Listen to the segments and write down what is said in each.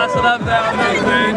that's what I'm down with, man.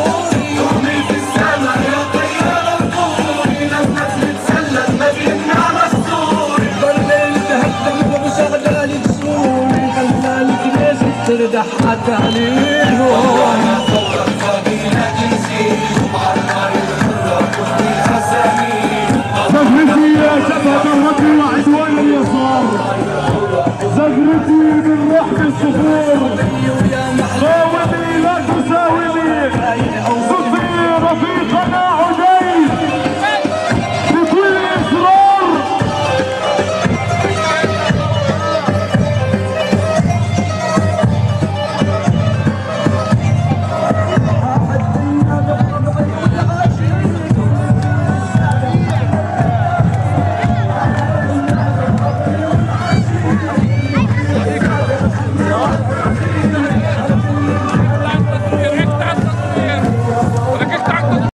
تردح ثورة جنسي خذني أسامي زغرتي يا شباب الربي وعدوان اليسار زغرتي من رحم الصخور قاومي